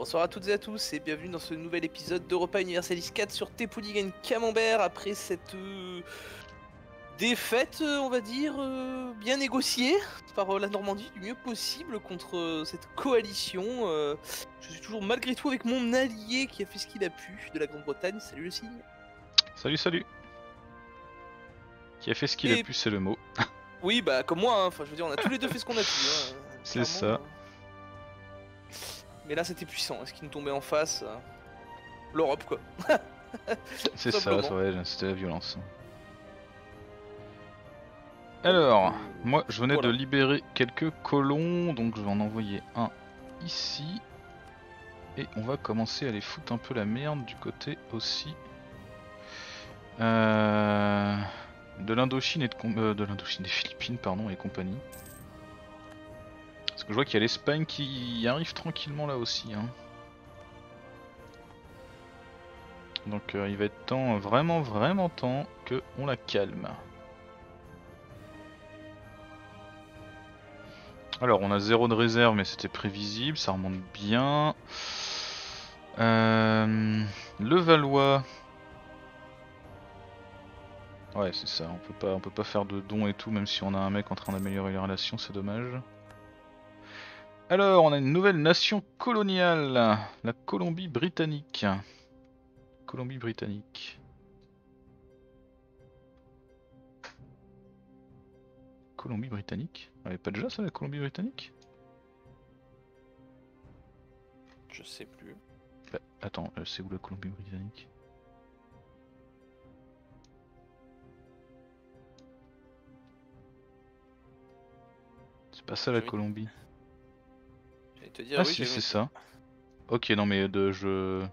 Bonsoir à toutes et à tous et bienvenue dans ce nouvel épisode d'Europa Universalis 4 sur Tepouligan Camembert après cette euh, défaite, euh, on va dire, euh, bien négociée par la Normandie du mieux possible contre euh, cette coalition. je suis toujours malgré tout avec mon allié qui a fait ce qu'il a pu de la Grande-Bretagne. Salut le signe. Salut, salut. Qui a fait ce qu'il Et- a pu, c'est le mot. Oui, bah comme moi, hein. enfin je veux dire, on a tous les deux fait ce qu'on a pu. hein, C'est ça. Mais là c'était puissant, ce qui nous tombait en face. euh, L'Europe quoi. C'est ça, ouais, c'était la violence. Alors, moi je venais Voilà. de libérer quelques colons, donc je vais en envoyer un ici. Et on va commencer à les foutre un peu la merde du côté aussi. Euh, de l'Indochine et de, euh, de l'Indochine, des Philippines, pardon, et compagnie. Parce que je vois qu'il y a l'Espagne qui arrive tranquillement là aussi. Hein. Donc euh, il va être temps, vraiment vraiment temps, que on la calme. Alors on a zéro de réserve mais c'était prévisible, ça remonte bien. Euh, le Valois. Ouais c'est ça, on peut pas on peut pas faire de dons et tout même si on a un mec en train d'améliorer les relations, c'est dommage. Alors on a une nouvelle nation coloniale, la Colombie-Britannique. Colombie-Britannique. Colombie-Britannique On avait pas déjà ça la Colombie-Britannique? Je sais plus. Bah, Attends, euh, c'est où la Colombie-Britannique? C'est pas ça la. Colombie. J'allais te dire, Ah oui, si c'est ça. Ok non mais de je.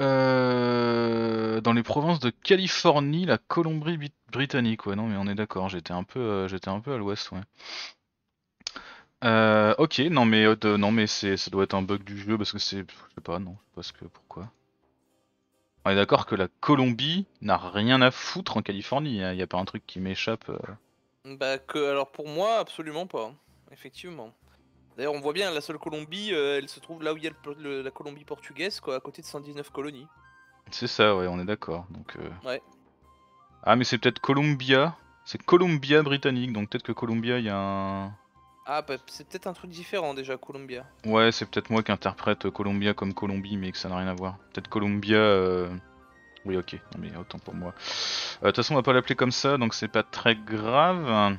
Euh, dans les provinces de Californie, la Colombie-Britannique, ouais non mais on est d'accord, j'étais un peu euh, j'étais un peu à l'ouest ouais. Euh, ok non mais euh, de- non mais c'est ça doit être un bug du jeu parce que c'est je sais pas non parce que pourquoi. On est d'accord que la Colombie n'a rien à foutre en Californie, il y a pas un truc qui m'échappe. euh. Bah que alors pour moi absolument pas, effectivement. D'ailleurs on voit bien la seule Colombie, euh, elle se trouve là où il y a le- le- la Colombie portugaise quoi, à côté de 119 colonies. C'est ça, ouais, on est d'accord. Donc, euh, Ouais. Ah, mais c'est peut-être Columbia. C'est Columbia britannique, donc peut-être que Columbia, il y a un. Ah bah c'est peut-être un truc différent déjà Columbia. Ouais, c'est peut-être moi qui interprète Columbia comme Colombie, mais que ça n'a rien à voir. Peut-être Columbia. euh, Oui, ok, non, mais autant pour moi. Euh, De toute façon, on va pas l'appeler comme ça, donc c'est pas très grave.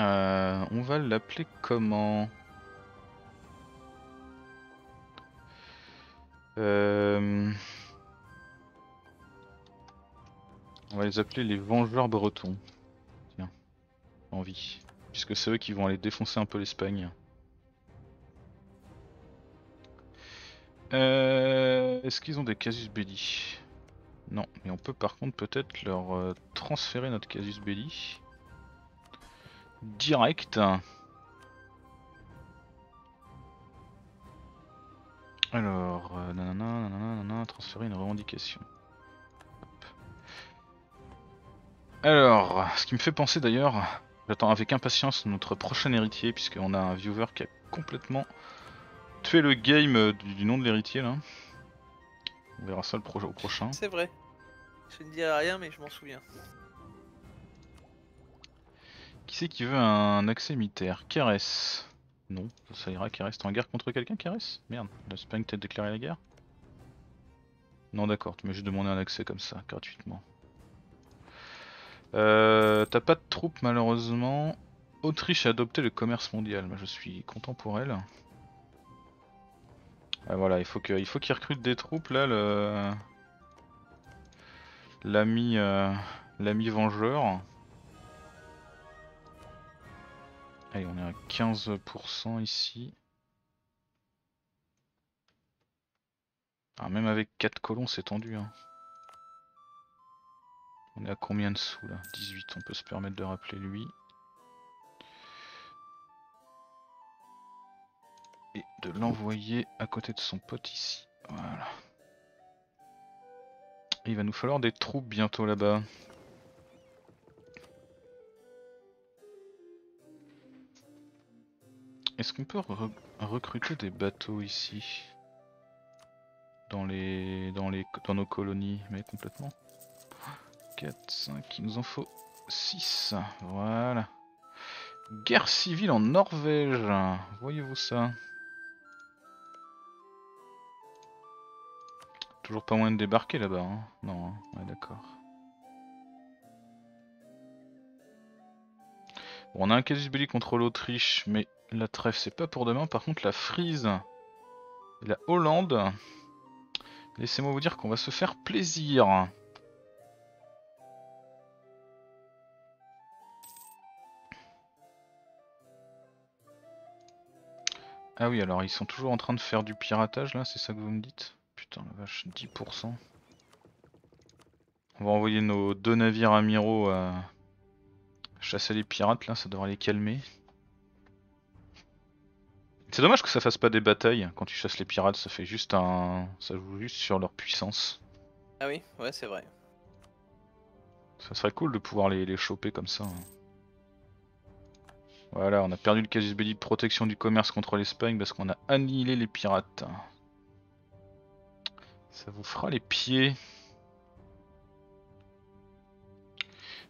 Euh, On va l'appeler comment? Euh, On va les appeler les Vengeurs Bretons. Tiens, envie. Puisque c'est eux qui vont aller défoncer un peu l'Espagne. Est-ce qu'ils ont des casus belli? Non, mais on peut par contre peut-être leur euh, transférer notre casus belli. Direct. Alors, euh, nanana, nanana, transférer une revendication. Alors, ce qui me fait penser d'ailleurs, j'attends avec impatience notre prochain héritier, puisqu'on a un viewer qui a complètement tué le game du, nom de l'héritier là. On verra ça au prochain. C'est vrai. Je ne dirai rien mais je m'en souviens. Qui c'est qui veut un accès militaire? Keres Non, ça ira Keres. T'es en guerre contre quelqu'un Keres? Merde, l'Espagne t'a déclaré la guerre? Non d'accord, tu m'as juste demandé un accès comme ça, gratuitement. Euh, T'as pas de troupes malheureusement. Autriche a adopté le commerce mondial, je suis content pour elle. Ah, voilà, il faut que, il faut qu'il recrute des troupes là, le l'ami, euh, l'ami vengeur. Allez, on est à 15% ici. Ah, même avec 4 colons, c'est tendu. Hein. On est à combien de sous là? 18, on peut se permettre de rappeler lui. Et de l'envoyer à côté de son pote ici. Voilà. Il va nous falloir des troupes bientôt là-bas. Est-ce qu'on peut re- recruter des bateaux ici? Dans les, dans les dans nos colonies Mais complètement. 4, 5, il nous en faut 6. Voilà. Guerre civile en Norvège. Voyez-vous ça? Toujours pas moyen de débarquer là-bas, hein Non, hein d'accord. Bon, on a un casus belli contre l'Autriche, mais la trêve c'est pas pour demain. Par contre, la Frise la Hollande, laissez-moi vous dire qu'on va se faire plaisir. Ah oui, alors ils sont toujours en train de faire du piratage là, c'est ça que vous me dites? Putain la vache, 10%. On va envoyer nos deux navires amiraux à chasser les pirates là, ça devrait les calmer. C'est dommage que ça fasse pas des batailles quand tu chasses les pirates, ça fait juste un. ça joue juste sur leur puissance. Ah oui, ouais, c'est vrai. Ça serait cool de pouvoir les, les choper comme ça. hein. Voilà, on a perdu le casus belli de protection du commerce contre l'Espagne parce qu'on a annihilé les pirates. Ça vous fera les pieds.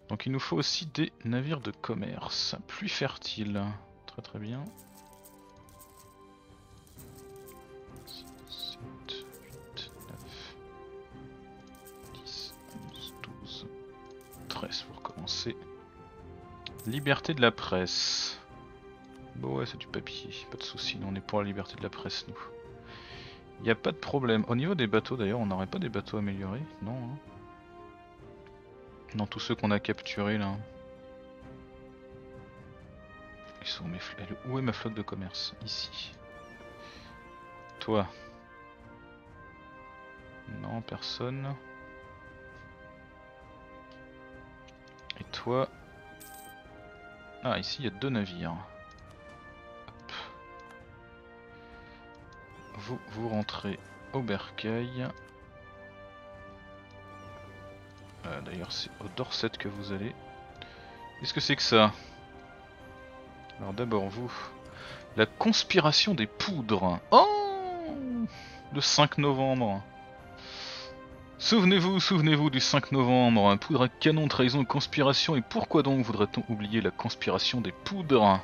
Donc il nous faut aussi des navires de commerce plus fertiles. Très très bien. 7, 8, 9, 10, 11, 12, 13 pour commencer. Liberté de la presse. Bon ouais c'est du papier, pas de soucis, nous on est pour la liberté de la presse nous. Y a pas de problème. Au niveau des bateaux d'ailleurs, on n'aurait pas des bateaux améliorés Non. Hein. Non, tous ceux qu'on a capturés là. Ils sont mes Où est ma flotte de commerce? Ici. Toi. Non, personne. Et toi. Ah, ici il y a deux navires. Vous, rentrez au bercail. Euh, D'ailleurs, c'est au Dorset que vous allez. Qu'est-ce que c'est que ça? Alors, d'abord, vous. La conspiration des poudres. Oh Le 5 novembre. Souvenez-vous, souvenez-vous du 5 novembre. Poudre à canon, trahison, conspiration. Et pourquoi donc voudrait-on oublier la conspiration des poudres?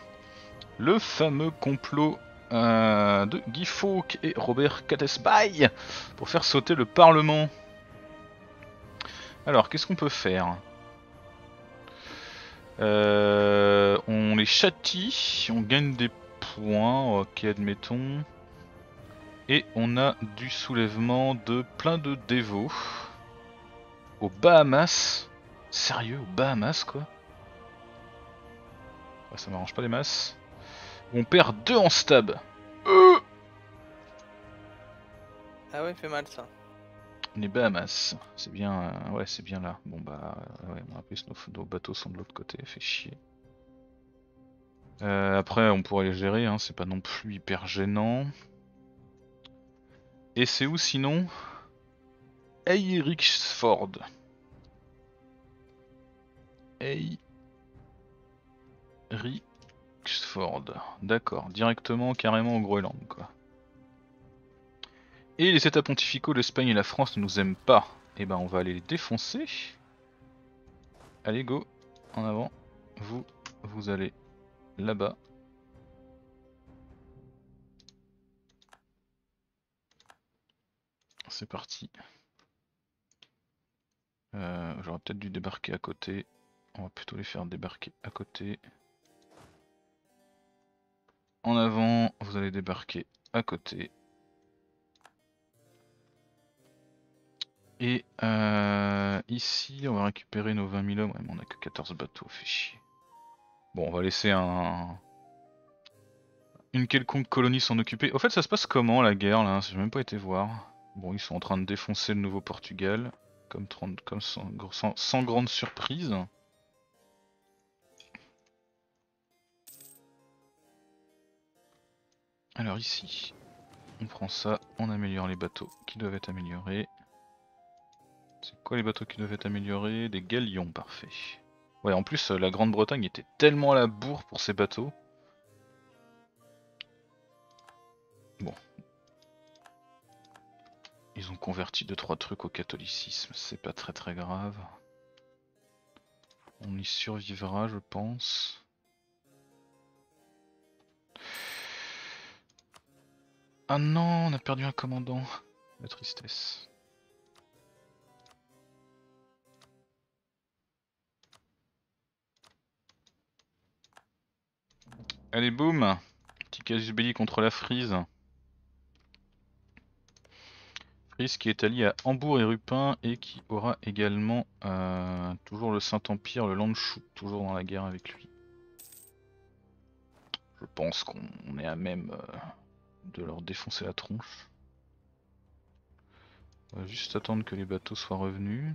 Le fameux complot euh, de Guy Fawkes et Robert Cadesby pour faire sauter le Parlement. Alors, qu'est-ce qu'on peut faire? Euh, On les châtie, on gagne des points, ok, admettons. Et on a du soulèvement de plein de dévots. Aux Bahamas. Sérieux, aux Bahamas quoi? Ouais, Ça m'arrange pas les masses. On perd deux en stab. Euh Ah ouais, fait mal ça. Les Bahamas, c'est bien, euh, ouais, c'est bien là. Bon bah, euh, ouais, en plus nos, nos bateaux sont de l'autre côté, fait chier. Euh, après, on pourrait les gérer, hein, c'est pas non plus hyper gênant. Et c'est où sinon? Eiriksford. Eiriksford. D'accord, directement, carrément au Groenland, quoi. Et les états pontificaux, l'Espagne et la France ne nous aiment pas. Et ben on va aller les défoncer. Allez go, en avant. Vous, vous allez là-bas. C'est parti. Euh, J'aurais peut-être dû débarquer à côté. On va plutôt les faire débarquer à côté. En avant, vous allez débarquer à côté. Et euh, ici, on va récupérer nos 20 000 hommes. Ouais, mais on a que 14 bateaux, fait chier. Bon, on va laisser un... une quelconque colonie s'en occuper. Au fait, ça se passe comment la guerre là J'ai même pas été voir. Bon, ils sont en train de défoncer le nouveau Portugal, comme, 30 comme sans grande surprise. Alors ici, on prend ça, on améliore les bateaux qui doivent être améliorés. C'est quoi les bateaux qui doivent être améliorés? Des galions, parfait. Ouais, en plus, euh, la Grande-Bretagne était tellement à la bourre pour ces bateaux Bon. Ils ont converti 2-3 trucs au catholicisme, c'est pas très très grave. On y survivra, je pense. Ah non, on a perdu un commandant. La tristesse. Allez, boum Petit casus belli contre la frise. Frise qui est allié à Hambourg et Rupin et qui aura également euh, toujours le Saint-Empire, le Landshoot, toujours dans la guerre avec lui. Je pense qu'on est à même euh, de leur défoncer la tronche. On va juste attendre que les bateaux soient revenus.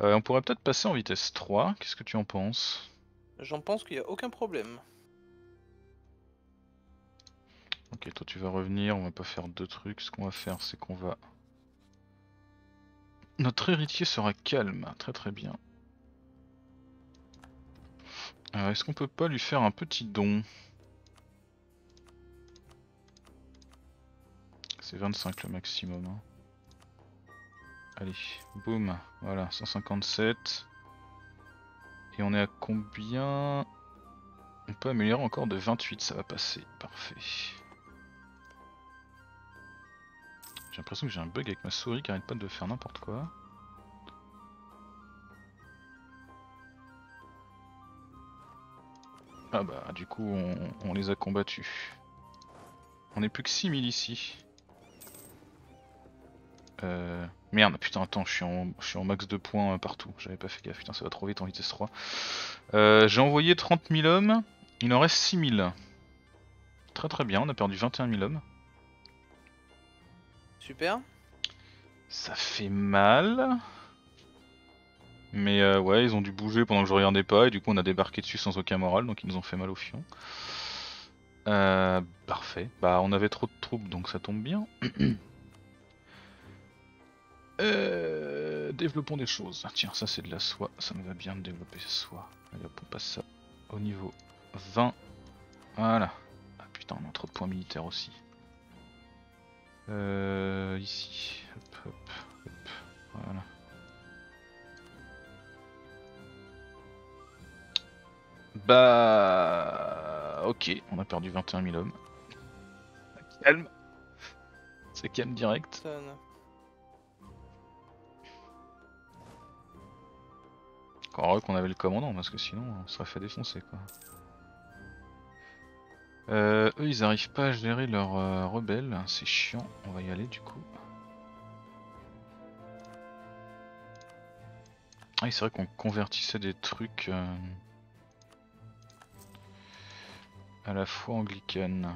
Euh, on pourrait peut-être passer en vitesse 3, qu'est-ce que tu en penses? J'en pense qu'il n'y a aucun problème. Ok, toi tu vas revenir, on va pas faire deux trucs, ce qu'on va faire c'est qu'on va... Notre héritier sera calme, très très bien. Alors est-ce qu'on peut pas lui faire un petit don? C'est 25 le maximum. Hein. Allez, boum, voilà, 157. Et on est à combien? On peut améliorer encore de 28, ça va passer, parfait. J'ai l'impression que j'ai un bug avec ma souris qui arrête pas de faire n'importe quoi. Ah bah du coup on, les a combattus. On est plus que 6000 ici. Euh... Merde, putain, attends, je suis, en, je suis en max de points euh, partout. J'avais pas fait gaffe, putain, ça va trop vite en vitesse 3. Euh, J'ai envoyé 30 000 hommes, il en reste 6000. Très très bien, on a perdu 21 000 hommes. Super. Ça fait mal. Mais euh, ouais, ils ont dû bouger pendant que je regardais pas et du coup on a débarqué dessus sans aucun moral, donc ils nous ont fait mal au fion. Euh, parfait. Bah on avait trop de troupes donc ça tombe bien. euh, développons des choses. Tiens, ça c'est de la soie, ça me va bien de développer soie. Allez hop, on passe ça au niveau 20. Voilà. Ah putain, on a trop de points aussi. Euh, ici. Hop, hop, hop. Voilà. Bah... Ok, on a perdu 21 000 hommes. Calme. C'est calme direct. Encore heureux qu'on avait le commandant parce que sinon on serait fait défoncer quoi. Euh, eux ils arrivent pas à gérer leurs euh, rebelles, c'est chiant, on va y aller du coup. Ah c'est vrai qu'on convertissait des trucs euh, à la fois anglicane.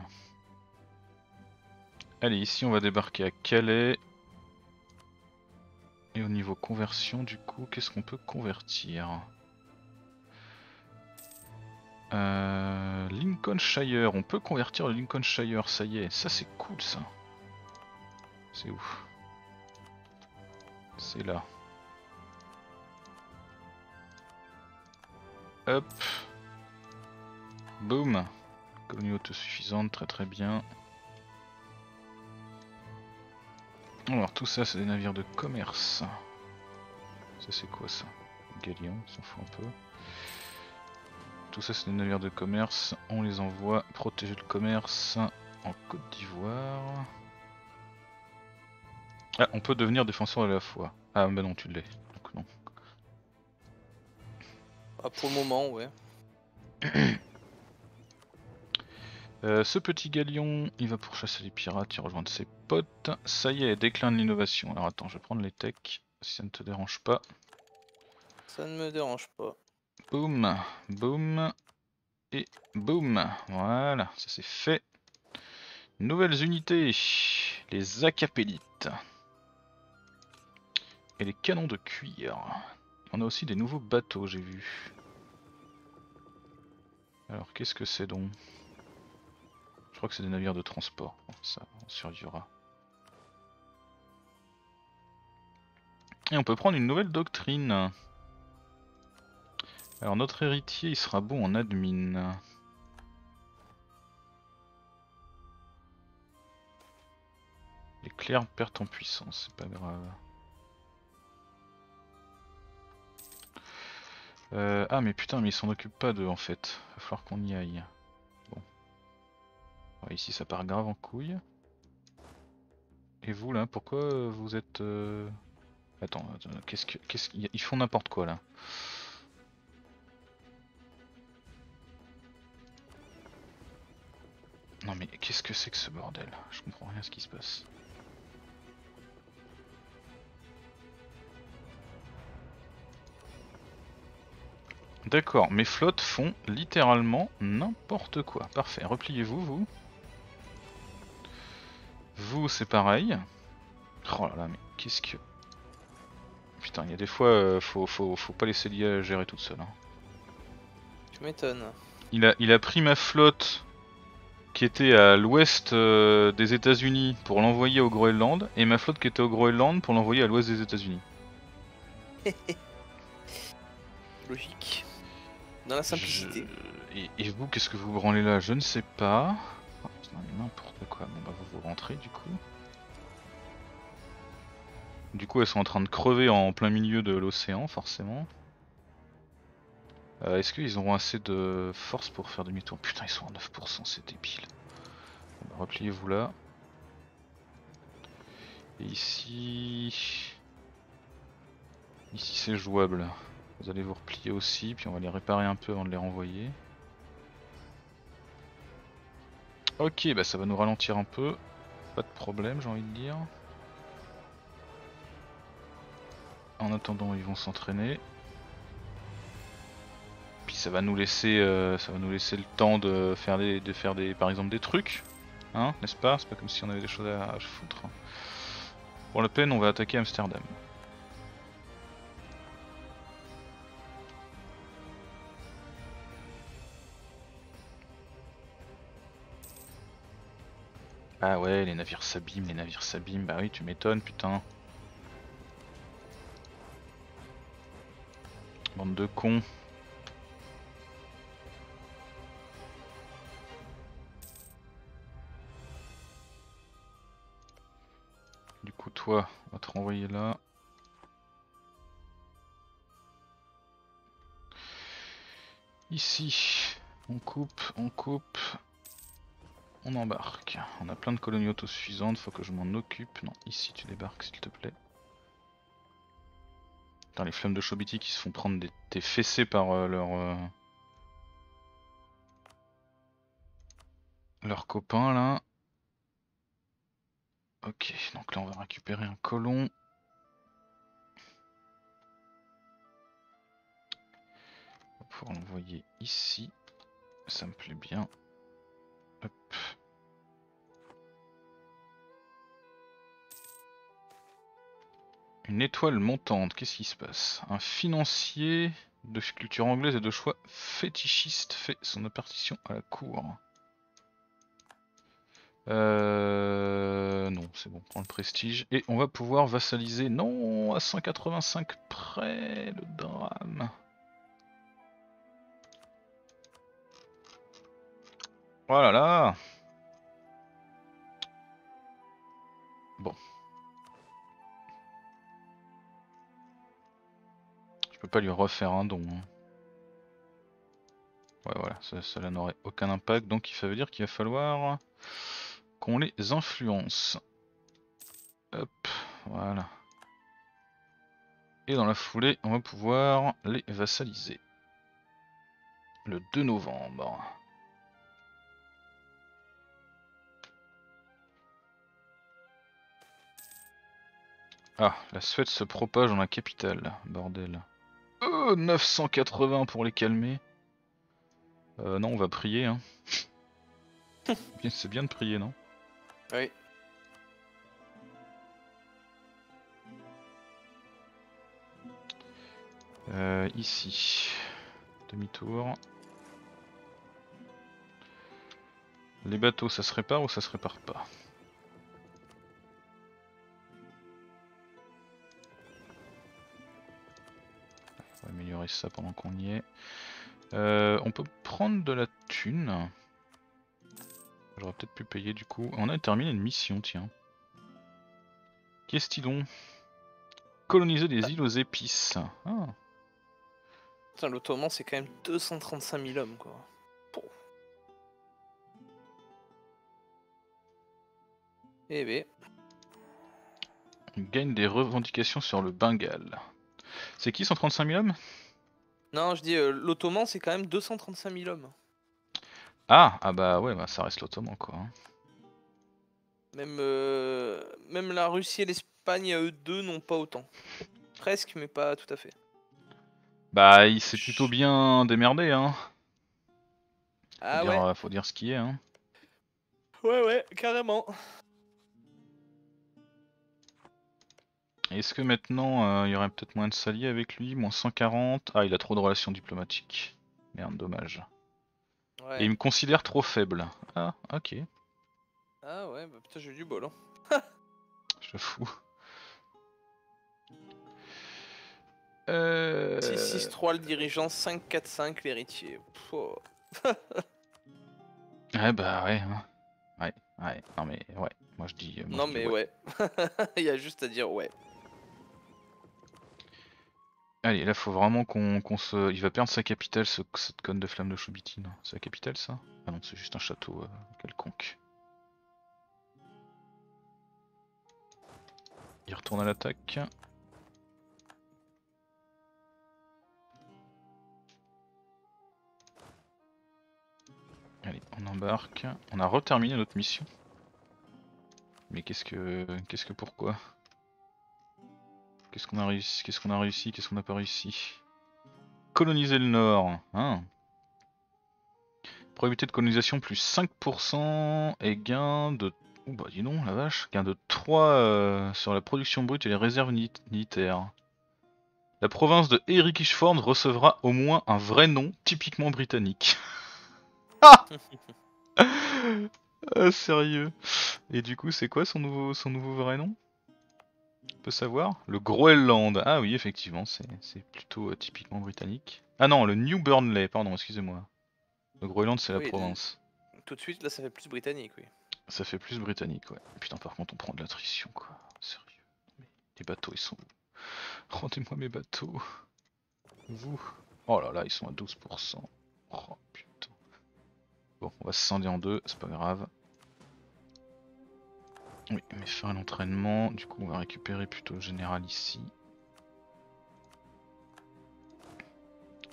Allez ici on va débarquer à Calais. Et au niveau conversion du coup qu'est-ce qu'on peut convertir? Euh, Lincolnshire, on peut convertir le Lincolnshire, ça y est, ça c'est cool ça. C'est ouf. C'est là. Hop. Boum. Colonie autosuffisante, très très bien. Alors tout ça c'est des navires de commerce. Ça c'est quoi ça? Galion, s'en fout un peu. Tout ça c'est des navires de commerce, on les envoie protéger le commerce en Côte d'Ivoire. Ah, on peut devenir défenseur de la foi. Ah bah non, tu l'es, donc non. Ah, pour le moment, ouais. Euh, ce petit galion, il va pourchasser les pirates, il rejoindre ses potes. Ça y est, déclin de l'innovation. Alors attends, je vais prendre les techs, si ça ne te dérange pas. Ça ne me dérange pas. Boum, boum, et boum. Voilà, ça c'est fait. Nouvelles unités, les acapélites. Et les canons de cuir. On a aussi des nouveaux bateaux, j'ai vu. Alors, qu'est-ce que c'est donc? Je crois que c'est des navires de transport. Ça, on survivra. Et on peut prendre une nouvelle doctrine. Alors notre héritier, il sera bon en admin. Les clercs perdent en puissance, c'est pas grave. Euh, ah mais putain, mais ils s'en occupent pas d'eux en fait. Va falloir qu'on y aille. Ici ça part grave en couille. Et vous là, pourquoi vous êtes... Euh, attends, qu'est-ce que... Ils font n'importe quoi là. Non mais qu'est-ce que c'est que ce bordel? Je comprends rien ce qui se passe. D'accord, mes flottes font littéralement n'importe quoi. Parfait, repliez-vous, vous. Vous, c'est pareil. Oh là là, mais qu'est-ce que... Putain, il y a des fois, euh, faut, faut, faut, pas laisser l'IA gérer toute seule. Hein. Tu m'étonnes. Il a, il a pris ma flotte qui était à l'ouest euh, des États-Unis pour l'envoyer au Groenland, et ma flotte qui était au Groenland pour l'envoyer à l'ouest des États-Unis. Logique. Dans la simplicité. Et, vous, qu'est-ce que vous branlez là? Je ne sais pas. N'importe quoi. Bon bah vous vous rentrez du coup. Du coup elles sont en train de crever en plein milieu de l'océan forcément. Euh, est-ce qu'ils auront assez de force pour faire demi-tour? Putain ils sont à 9% c'est débile. Bah, repliez-vous là. Et ici... Ici c'est jouable. Vous allez vous replier aussi, puis on va les réparer un peu avant de les renvoyer. Ok, bah ça va nous ralentir un peu. Pas de problème, j'ai envie de dire. En attendant, ils vont s'entraîner. Puis ça va nous laisser, euh, ça va nous laisser le temps de faire des, de faire des, par exemple des trucs, hein, n'est-ce pas? C'est pas comme si on avait des choses à, à foutre. Pour la peine, on va attaquer Amsterdam. Ah ouais, les navires s'abîment, les navires s'abîment, bah oui, tu m'étonnes, putain. Bande de cons. Du coup, toi, on va te renvoyer là. Ici, on coupe, on coupe. On embarque. On a plein de colonies autosuffisantes, faut que je m'en occupe. Non, ici tu débarques s'il te plaît. Dans les flammes de Chobiti qui se font prendre des, fessées par euh, leurs leur copains là. Ok, donc là on va récupérer un colon. On va pouvoir l'envoyer ici. Ça me plaît bien. Une étoile montante, qu'est-ce qui se passe? Un financier de culture anglaise et de choix fétichiste fait son apparition à la cour. Euh... Non, c'est bon, prend le prestige. Et on va pouvoir vassaliser. Non, à 185 près, le drame. Voilà là pas lui refaire un don. Hein. Ouais voilà, cela n'aurait aucun impact, donc ça veut dire qu'il va falloir qu'on les influence. Hop, voilà. Et dans la foulée, on va pouvoir les vassaliser. Le 2 novembre. Ah, la Suède se propage dans la capitale, bordel. Oh, 980 pour les calmer. Euh, non, on va prier, hein. C'est bien de prier, non? Oui. Euh, ici. Demi-tour. Les bateaux, ça se répare ou ça se répare pas? Ça pendant qu'on y est. Euh, on peut prendre de la thune. J'aurais peut-être pu payer du coup. On a terminé une mission, tiens. Qu'est-ce Coloniser des îles aux épices. Ah. Putain, l'Ottoman, c'est quand même 235 000 hommes, quoi. Eh ben. gagne des revendications sur le Bengale. C'est qui 135 000 hommes? Non, je dis euh, l'Ottoman, c'est quand même 235 000 hommes. Ah, ah bah ouais, bah ça reste l'Ottoman quoi. Hein. Même, euh, même la Russie et l'Espagne, eux deux, n'ont pas autant. Presque, mais pas tout à fait. Bah, il s'est plutôt bien démerdé, hein. Ah faut ouais. Dire, euh, faut dire ce qui est, hein. Ouais, ouais, carrément. Est-ce que maintenant euh, il y aurait peut-être moins de s'allier avec lui Moins 140. Ah, il a trop de relations diplomatiques. Merde, dommage. Et il me considère trop faible. Ah, ok. Ah ouais, bah putain, j'ai eu du bol. Hein. Je fous. Euh... 6-6-3 le dirigeant, 5-4-5 l'héritier. ouais, bah ouais. Hein. Ouais, ouais. Non mais ouais. Moi je dis. non mais ouais. Il y a juste à dire ouais. Allez, là faut vraiment qu'on se... Il va perdre sa capitale, ce... cette conne de flamme de Choubitine. C'est la capitale ça? Ah non, c'est juste un château euh, quelconque. Il retourne à l'attaque. Allez, on embarque. On a reterminé notre mission. Mais qu'est-ce que... Qu'est-ce que pourquoi? Qu'est-ce qu'on a réussi Qu'est-ce qu'on a réussi Qu'est-ce qu'on n'a pas réussi? Coloniser le nord. Hein Probabilité de colonisation plus 5% et gain de... Oh bah dis non la vache. Gain de 3 euh, sur la production brute et les réserves militaires. La province de Eric Ishford recevra au moins un vrai nom typiquement britannique. ah, ah Sérieux Et du coup c'est quoi son nouveau, son nouveau vrai nom? Peut savoir Le Groenland. Ah oui, effectivement, c'est plutôt euh, typiquement britannique. Ah non, le New Burnley, pardon, excusez-moi. Le Groenland, c'est la province. Tout de suite, là, ça fait plus britannique, oui. Ça fait plus britannique, ouais. Putain, par contre, on prend de l'attrition, quoi. Sérieux. les bateaux, ils sont Rendez-moi mes bateaux. Vous. Oh là là, ils sont à 12%. Oh putain. Bon, on va se scinder en deux, c'est pas grave. Oui, mais faire l'entraînement, du coup on va récupérer plutôt le général ici.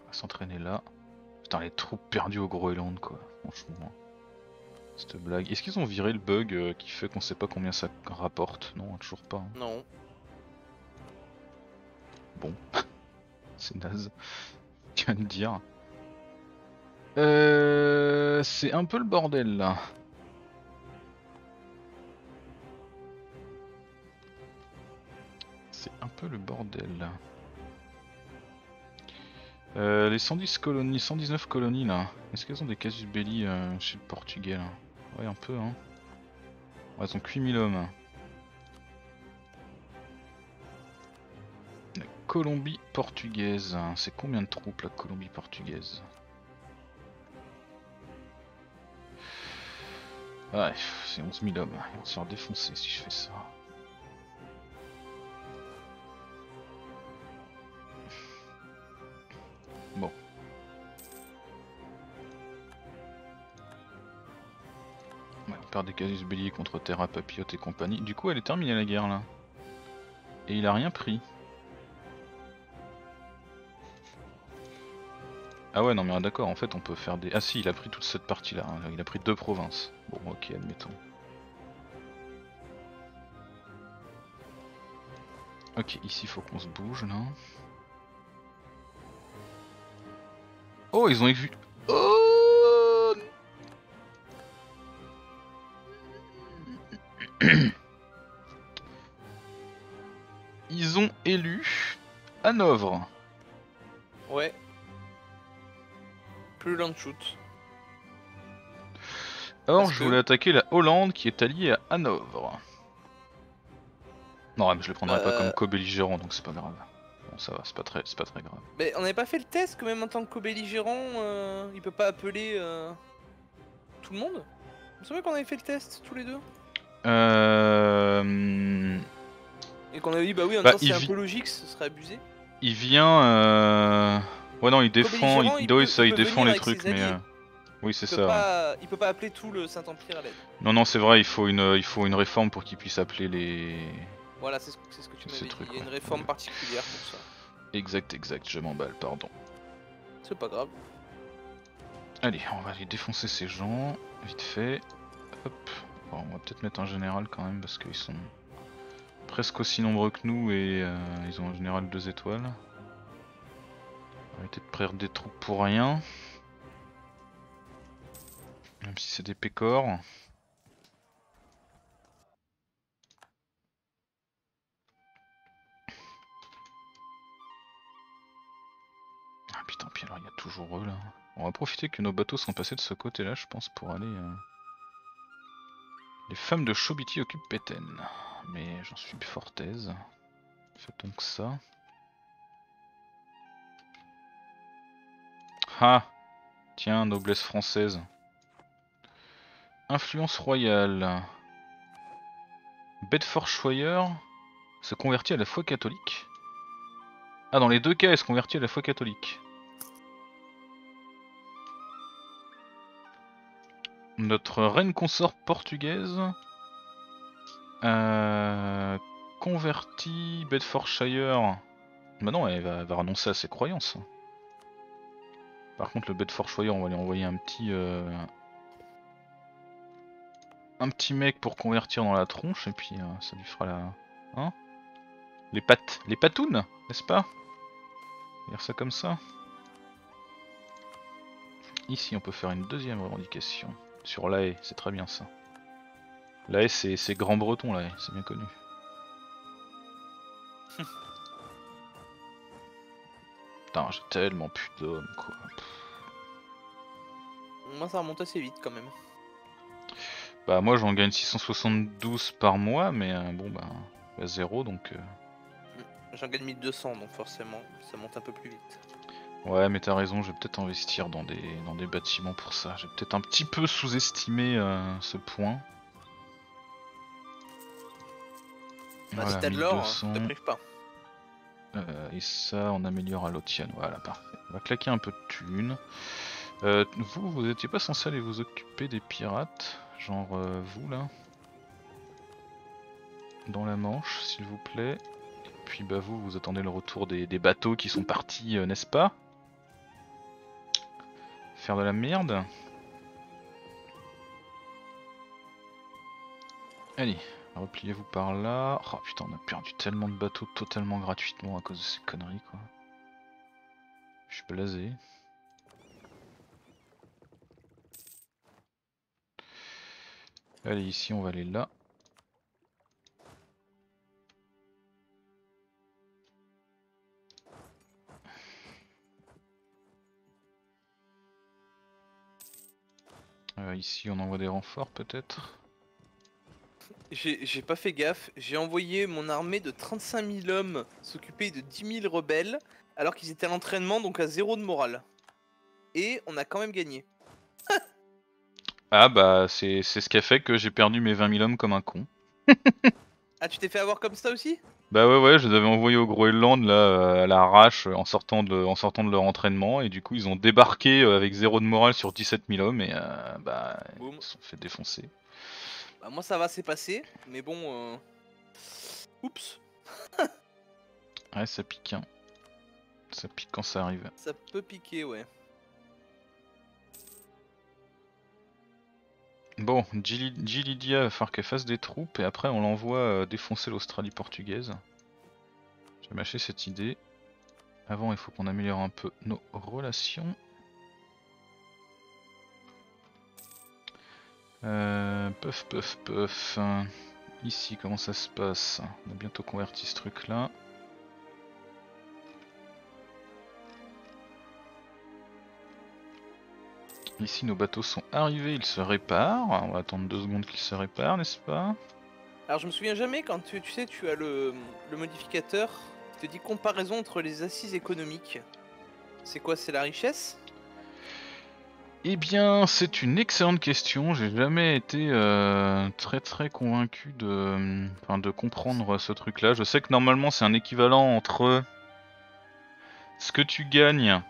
On va s'entraîner là. Putain les troupes perdues au Groenland quoi, franchement. Cette blague. Est-ce qu'ils ont viré le bug euh, qui fait qu'on sait pas combien ça rapporte? Non, toujours pas. Hein. Non. Bon. C'est naze. Tu viens de dire. Euh, c'est un peu le bordel là. Le bordel. Euh, les 110 colonies, 119 colonies là, est-ce qu'elles ont des casus belli euh, chez le portugais là Ouais un peu hein. Elles ont 8000 hommes. La Colombie portugaise, c'est combien de troupes la Colombie portugaise? Ouais, c'est 11 000 hommes, ils vont se faire défoncer si je fais ça. Casus belli contre Terra Papillote et compagnie. Du coup, elle est terminée la guerre là. Et il a rien pris. Ah ouais, non mais d'accord, en fait on peut faire des... Ah si, il a pris toute cette partie là, hein. il a pris deux provinces. Bon, ok, admettons. Ok, ici faut qu'on se bouge là. Oh, ils ont vu. Ils ont élu Hanovre. Ouais. Plus loin de shoot. Or, je voulais attaquer la Hollande qui est alliée à Hanovre. Non, mais je le prendrai pas comme euh. co-belligérant donc c'est pas grave ça va, c'est pas, très, pas très grave. Mais on n'avait pas fait le test que même en tant que co-belligérant, euh, il peut pas appeler euh, tout le monde? Il me semblait qu'on avait fait le test tous les deux Euh... Et qu'on avait dit, bah oui, en même Bah, temps, c'est un peu logique, ce serait abusé. Il vient. Euh... Ouais, non, il défend. Il, il oui, peut- ça, il défend les trucs, mais. euh, Oui, c'est ça. ouais. il peut pas appeler tout le Saint-Empire à l'aide. Non, non, c'est vrai, il faut, une, il faut une réforme pour qu'il puisse appeler les. Voilà, c'est ce, c'est ce que tu m'avais dit. trucs, Il y a une ouais. réforme particulière pour ça. Exact, exact, je m'emballe, pardon. C'est pas grave. Allez, on va aller défoncer ces gens, vite fait. Hop. Bon, on va peut-être mettre un général quand même parce qu'ils sont presque aussi nombreux que nous et euh, ils ont en général deux étoiles. Arrêtez de perdre des troupes pour rien. Même si c'est des pécores. Ah putain, puis alors il y a toujours eux là. On va profiter que nos bateaux sont passés de ce côté là, je pense, pour aller. euh, Les femmes de Chobiti occupent Péten. Mais j'en suis fort aise. Faites donc ça. Ah Tiens, noblesse française. Influence royale. Bedfordshire se convertit à la foi catholique. Ah, dans les deux cas, elle se convertit à la foi catholique. Notre reine consort portugaise euh, convertit Bedfordshire. Bah non, elle va, elle va renoncer à ses croyances. Par contre, le Bedfordshire, on va lui envoyer un petit. euh, un petit mec pour convertir dans la tronche, et puis euh, ça lui fera la. Hein? Les pattes. Les patounes, n'est-ce pas? Dire ça comme ça. Ici, on peut faire une deuxième revendication. Sur la haie, c'est très bien ça. La haie, c'est grand breton, haie, c'est bien connu. Putain, j'ai tellement plus d'hommes, quoi. Moi, ça remonte assez vite quand même. Bah, moi, j'en gagne 672 par mois, mais euh, bon, bah, zéro, donc... euh, J'en gagne 1200, donc forcément, ça monte un peu plus vite. Ouais, mais t'as raison, je vais peut-être investir dans des, dans des bâtiments pour ça. J'ai peut-être un petit peu sous-estimé euh, ce point. Bah, si Voilà, t'as de l'or, 1200. hein, te prive pas. Euh, et ça, on améliore à l'Otian. Voilà, parfait. On va claquer un peu de thunes. Euh, vous, vous étiez pas censé aller vous occuper des pirates Genre euh, vous, là? Dans la Manche, s'il vous plaît. Et puis, bah, vous, vous attendez le retour des, des bateaux qui sont partis, n'est-ce pas? Faire de la merde? Allez, repliez-vous par là. Oh putain, on a perdu tellement de bateaux totalement gratuitement à cause de ces conneries quoi. Je suis blasé. Allez, ici on va aller là. Euh, ici on envoie des renforts peut-être. J'ai pas fait gaffe, j'ai envoyé mon armée de 35 000 hommes s'occuper de 10 000 rebelles, alors qu'ils étaient à l'entraînement, donc à zéro de morale. Et on a quand même gagné. Ah bah c'est ce qui a fait que j'ai perdu mes 20 000 hommes comme un con. Ah, tu t'es fait avoir comme ça aussi? Bah ouais ouais, je les avais envoyés au Groenland là à l'arrache en sortant de en sortant de leur entraînement et du coup ils ont débarqué euh, avec zéro de morale sur 17 000 hommes et euh, bah ils se sont fait défoncer. Bah, moi ça va, c'est passé, mais bon. Euh... Oups, Ouais ça pique hein. Ça pique quand ça arrive. ça peut piquer, ouais. Bon, Gili- Gilidia va falloir qu'elle fasse des troupes et après on l'envoie euh, défoncer l'Australie portugaise. J'ai mâché cette idée. Avant il faut qu'on améliore un peu nos relations. Euh, puff puff puff. Ici comment ça se passe On a bientôt converti ce truc là. Ici nos bateaux sont arrivés, ils se réparent. On va attendre deux secondes qu'ils se réparent, n'est-ce pas Alors je me souviens jamais quand tu, tu sais tu as le, le modificateur qui te dit comparaison entre les assises économiques. C'est quoi? C'est la richesse? Eh bien, c'est une excellente question. J'ai jamais été euh, très très convaincu de, enfin, de comprendre ce truc-là. Je sais que normalement c'est un équivalent entre ce que tu gagnes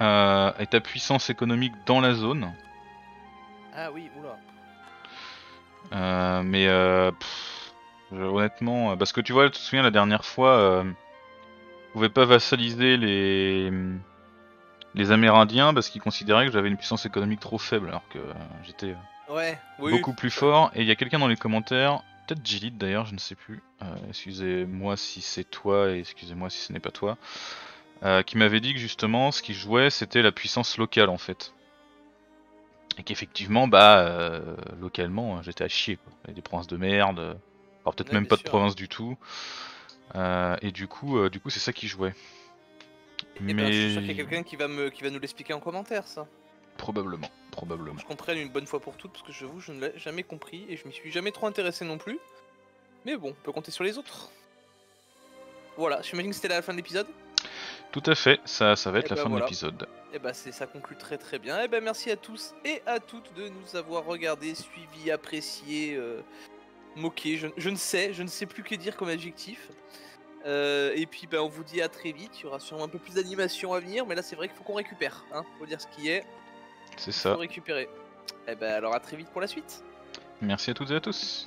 euh, et ta puissance économique dans la zone. Ah oui, oula. Euh, mais euh, pff, honnêtement, parce que tu vois, tu te souviens la dernière fois, je pouvais pas vassaliser les les Amérindiens parce qu'ils considéraient que j'avais une puissance économique trop faible, alors que j'étais euh, Ouais, oui. beaucoup plus fort. Et il y a quelqu'un dans les commentaires, peut-être Gilid d'ailleurs, je ne sais plus. euh, excusez-moi si c'est toi et excusez-moi si ce n'est pas toi, euh, qui m'avait dit que justement, ce qui jouait, c'était la puissance locale en fait. Et qu'effectivement, bah, euh, localement, euh, j'étais à chier. Quoi. Il y avait des provinces de merde, alors peut-être Ouais, même pas de province du tout. Et du coup, du coup, c'est ça qui jouait. Eh ben, je suis sûr Mais qu'il y a quelqu'un qui va me, qui va nous l'expliquer en commentaire, ça. probablement, probablement. Je comprenne une bonne fois pour toutes, parce que j'avoue, je ne l'ai jamais compris et je m'y suis jamais trop intéressé non plus. Mais bon, on peut compter sur les autres. Voilà, j'imagine que c'était la fin de l'épisode. Tout à fait, ça, ça va être Eh la ben fin voilà. de l'épisode. Et bah c'est ça conclut très très bien. Et ben merci à tous et à toutes de nous avoir regardé, suivi, apprécié, euh, moqué. Je, je ne sais, je ne sais plus que dire comme adjectif. Euh, et puis ben on vous dit à très vite. Il y aura sûrement un peu plus d'animation à venir, mais là c'est vrai qu'il faut qu'on récupère. Hein, faut dire ce qui est. C'est Faut ça. récupérer. Et ben alors à très vite pour la suite. Merci à toutes et à tous.